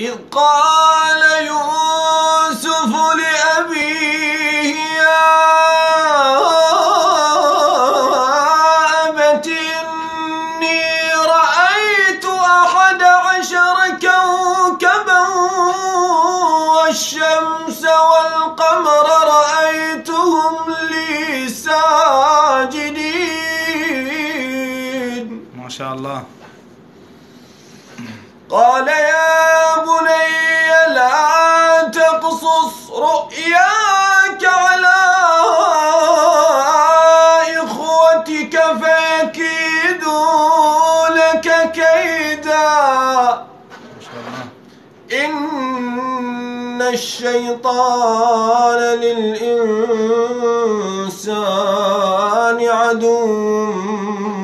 إذ قال يوسف لأبيه يا أبت إني رأيت أحد عشر كوكبا والشمس والقمر رأيتهم لي ساجدين. ما شاء الله. قال يا رؤياك على إخوتك فيكيدوا لك كيدا. إن الشيطان للإنسان عدو